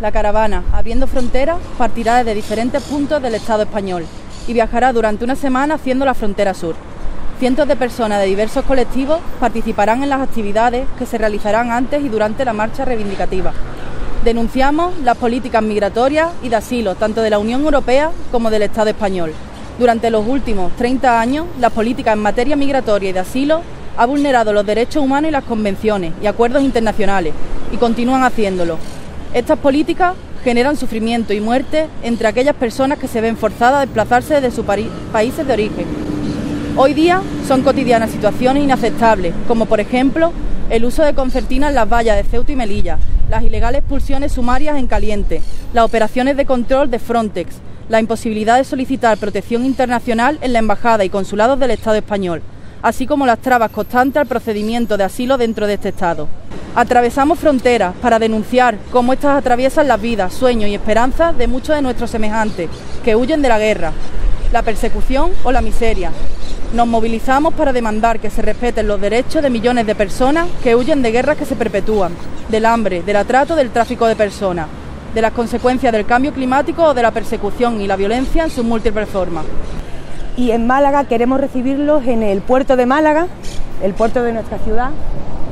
La caravana, abriendo fronteras, partirá desde diferentes puntos del Estado español y viajará durante una semana haciendo la frontera sur. Cientos de personas de diversos colectivos participarán en las actividades que se realizarán antes y durante la marcha reivindicativa. Denunciamos las políticas migratorias y de asilo, tanto de la Unión Europea como del Estado español. Durante los últimos 30 años, las políticas en materia migratoria y de asilo ha vulnerado los derechos humanos y las convenciones y acuerdos internacionales y continúan haciéndolo, estas políticas generan sufrimiento y muerte entre aquellas personas que se ven forzadas a desplazarse desde sus países de origen. Hoy día son cotidianas situaciones inaceptables, como por ejemplo el uso de concertina en las vallas de Ceuta y Melilla, las ilegales expulsiones sumarias en caliente, las operaciones de control de Frontex, la imposibilidad de solicitar protección internacional en la embajada y consulados del Estado español, así como las trabas constantes al procedimiento de asilo dentro de este Estado. Atravesamos fronteras para denunciar cómo estas atraviesan las vidas, sueños y esperanzas de muchos de nuestros semejantes que huyen de la guerra, la persecución o la miseria. Nos movilizamos para demandar que se respeten los derechos de millones de personas que huyen de guerras que se perpetúan, del hambre, del atrato, del tráfico de personas, de las consecuencias del cambio climático o de la persecución y la violencia en sus múltiples formas. Y en Málaga queremos recibirlos en el puerto de Málaga, el puerto de nuestra ciudad,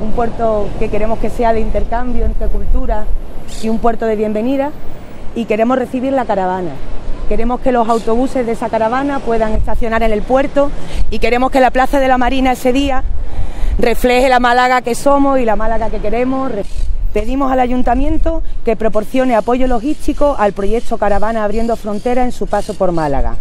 un puerto que queremos que sea de intercambio entre culturas y un puerto de bienvenida y queremos recibir la caravana. Queremos que los autobuses de esa caravana puedan estacionar en el puerto y queremos que la Plaza de la Marina ese día refleje la Málaga que somos y la Málaga que queremos. Pedimos al ayuntamiento que proporcione apoyo logístico al proyecto Caravana Abriendo Fronteras en su paso por Málaga.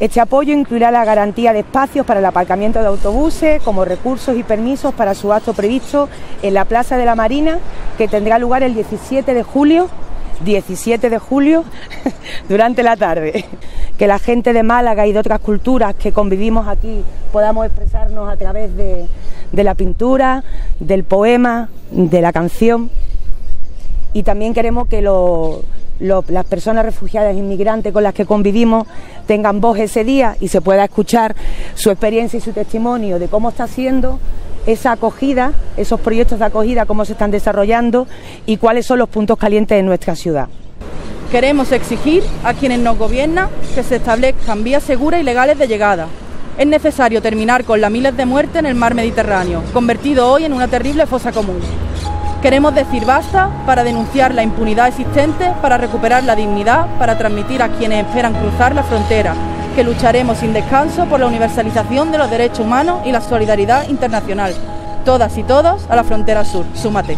Este apoyo incluirá la garantía de espacios para el aparcamiento de autobuses, como recursos y permisos para su acto previsto en la Plaza de la Marina, que tendrá lugar el 17 de julio, 17 de julio, durante la tarde. Que la gente de Málaga y de otras culturas que convivimos aquí podamos expresarnos a través de, de la pintura, del poema, de la canción. Y también queremos que los las personas refugiadas e inmigrantes con las que convivimos tengan voz ese día y se pueda escuchar su experiencia y su testimonio de cómo está siendo esa acogida, esos proyectos de acogida, cómo se están desarrollando y cuáles son los puntos calientes de nuestra ciudad. Queremos exigir a quienes nos gobiernan que se establezcan vías seguras y legales de llegada. Es necesario terminar con las miles de muertes en el mar Mediterráneo, convertido hoy en una terrible fosa común. Queremos decir basta para denunciar la impunidad existente, para recuperar la dignidad, para transmitir a quienes esperan cruzar la frontera que lucharemos sin descanso por la universalización de los derechos humanos y la solidaridad internacional. Todas y todos a la frontera sur. Súmate.